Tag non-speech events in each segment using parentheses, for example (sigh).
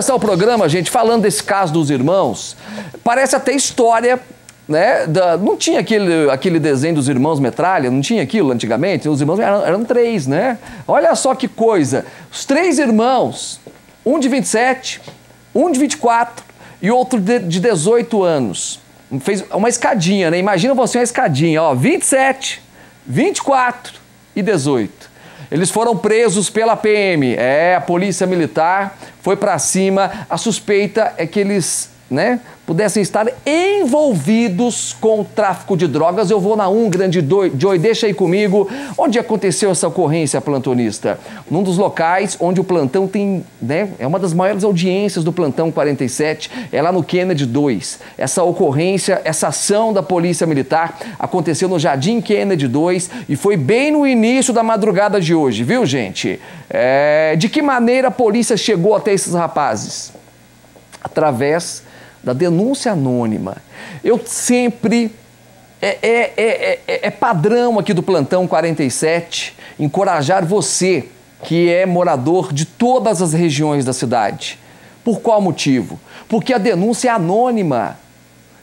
começar o programa, gente, falando desse caso dos irmãos. Parece até história, né? Da, não tinha aquele, aquele desenho dos irmãos Metralha, não tinha aquilo antigamente? Os irmãos eram, eram três, né? Olha só que coisa. Os três irmãos, um de 27, um de 24 e outro de, de 18 anos. Fez uma escadinha, né? Imagina você uma escadinha, ó, 27, 24 e 18. Eles foram presos pela PM. É, a Polícia Militar foi para cima. A suspeita é que eles né, pudessem estar envolvidos com o tráfico de drogas. Eu vou na 1, grande Joy, deixa aí comigo. Onde aconteceu essa ocorrência plantonista? Num dos locais onde o plantão tem, né, é uma das maiores audiências do plantão 47, é lá no Kennedy 2. Essa ocorrência, essa ação da Polícia Militar aconteceu no Jardim Kennedy 2 e foi bem no início da madrugada de hoje, viu, gente? É, de que maneira a polícia chegou até esses rapazes? Através da denúncia anônima. Eu sempre. É, é, é, é, padrão aqui do Plantão 47 encorajar você, que é morador de todas as regiões da cidade. Por qual motivo? Porque a denúncia é anônima.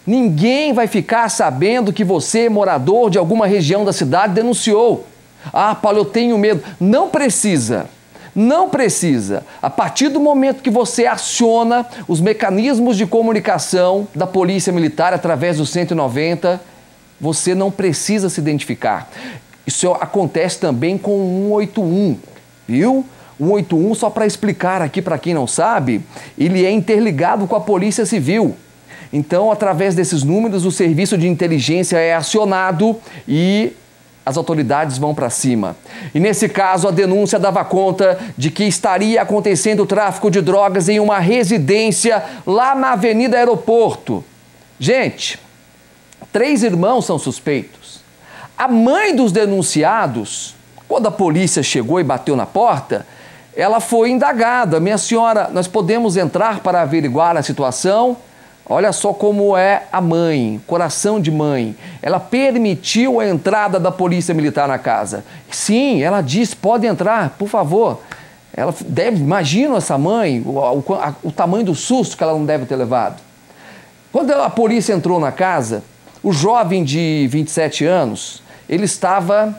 Ninguém vai ficar sabendo que você, morador de alguma região da cidade, denunciou. Ah, Paulo, eu tenho medo. Não precisa. Não precisa. A partir do momento que você aciona os mecanismos de comunicação da Polícia Militar através do 190, você não precisa se identificar. Isso acontece também com o 181, viu? O 181, só para explicar aqui para quem não sabe, ele é interligado com a Polícia Civil. Então, através desses números, o serviço de inteligência é acionado e as autoridades vão para cima. E nesse caso, a denúncia dava conta de que estaria acontecendo tráfico de drogas em uma residência lá na Avenida Aeroporto. Gente, três irmãos são suspeitos. A mãe dos denunciados, quando a polícia chegou e bateu na porta, ela foi indagada. Minha senhora, nós podemos entrar para averiguar a situação? Olha só como é a mãe, coração de mãe. Ela permitiu a entrada da polícia militar na casa. Sim, ela disse: pode entrar, por favor. Ela deve, imagina essa mãe, o, o, a, o tamanho do susto que ela não deve ter levado. Quando a polícia entrou na casa, o jovem de 27 anos, ele estava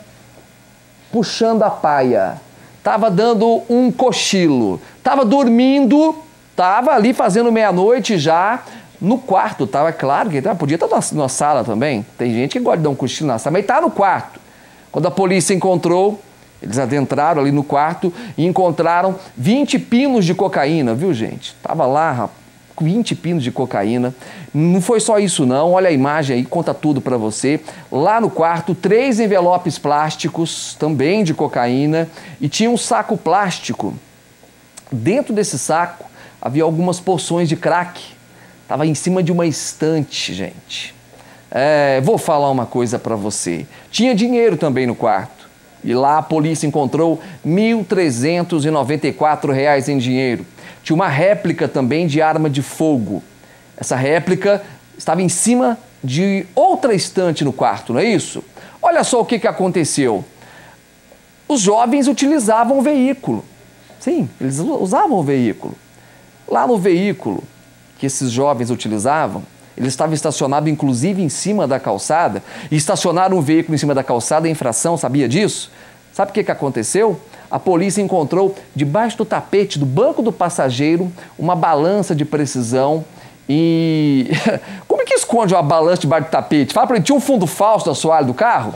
puxando a paia, estava dando um cochilo, estava dormindo, estava ali fazendo meia-noite já, no quarto, estava claro que podia estar na, na, sala também. Tem gente que gosta de dar um cochilo na sala, mas estava no quarto. Quando a polícia encontrou, eles adentraram ali no quarto e encontraram 20 pinos de cocaína, viu gente? Tava lá, rapaz. 20 pinos de cocaína. Não foi só isso não, olha a imagem aí, conta tudo para você. Lá no quarto, três envelopes plásticos, também de cocaína, e tinha um saco plástico. Dentro desse saco havia algumas porções de crack Estava em cima de uma estante, gente. É, vou falar uma coisa para você. Tinha dinheiro também no quarto. E lá a polícia encontrou R$ 1.394 em dinheiro. Tinha uma réplica também de arma de fogo. Essa réplica estava em cima de outra estante no quarto, não é isso? Olha só o que, que aconteceu. Os jovens utilizavam o veículo. Sim, eles usavam o veículo. Lá no veículo que esses jovens utilizavam, ele estava estacionado inclusive em cima da calçada, e estacionar um veículo em cima da calçada é infração, sabia disso? Sabe o que, que aconteceu? A polícia encontrou debaixo do tapete do banco do passageiro uma balança de precisão e. (laughs) Como é que esconde uma balança debaixo do tapete? Fala para ele, tinha um fundo falso no assoalho do carro?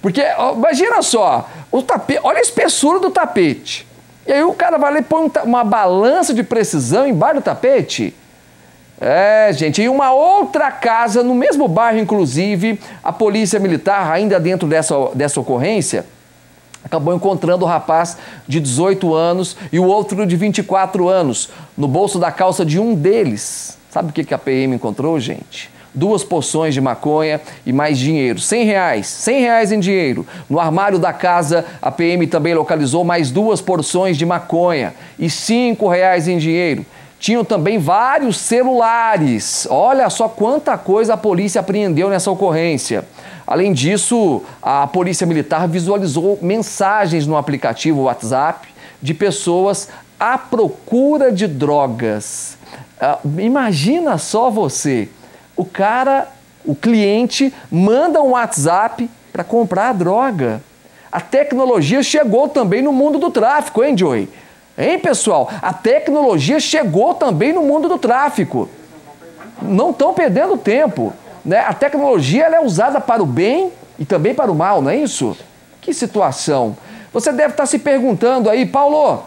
Porque, imagina só, o tapete, olha a espessura do tapete. E aí o cara vai lá e põe uma balança de precisão embaixo do tapete. É, gente, em uma outra casa, no mesmo bairro, inclusive, a polícia militar, ainda dentro dessa, dessa ocorrência, acabou encontrando o rapaz de 18 anos e o outro de 24 anos no bolso da calça de um deles. Sabe o que a PM encontrou, gente? Duas porções de maconha e mais dinheiro. 100 reais, 100 reais em dinheiro. No armário da casa, a PM também localizou mais duas porções de maconha e 5 reais em dinheiro. Tinham também vários celulares. Olha só quanta coisa a polícia apreendeu nessa ocorrência. Além disso, a Polícia Militar visualizou mensagens no aplicativo WhatsApp de pessoas à procura de drogas. Uh, imagina só você, o cara, o cliente, manda um WhatsApp para comprar a droga. A tecnologia chegou também no mundo do tráfico, hein, Joey? Hein, pessoal? A tecnologia chegou também no mundo do tráfico. Não estão perdendo tempo. Né? A tecnologia é usada para o bem e também para o mal, não é isso? Que situação. Você deve estar se perguntando aí, Paulo,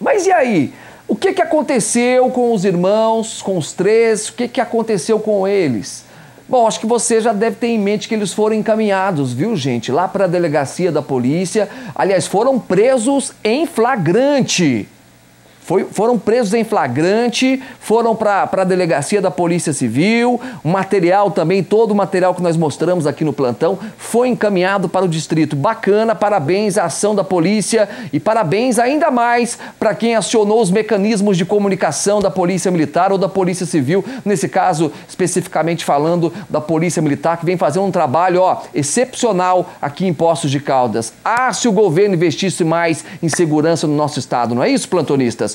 mas e aí? O que, que aconteceu com os irmãos, com os três? O que, que aconteceu com eles? Bom, acho que você já deve ter em mente que eles foram encaminhados, viu, gente? Lá para a delegacia da polícia. Aliás, foram presos em flagrante. Foi, foram presos em flagrante, foram para a delegacia da Polícia Civil, o material também, todo o material que nós mostramos aqui no plantão, foi encaminhado para o distrito. Bacana, parabéns à ação da polícia e parabéns ainda mais para quem acionou os mecanismos de comunicação da Polícia Militar ou da Polícia Civil, nesse caso especificamente falando da Polícia Militar, que vem fazendo um trabalho ó, excepcional aqui em Poços de Caldas. Ah, se o governo investisse mais em segurança no nosso estado, não é isso, plantonistas?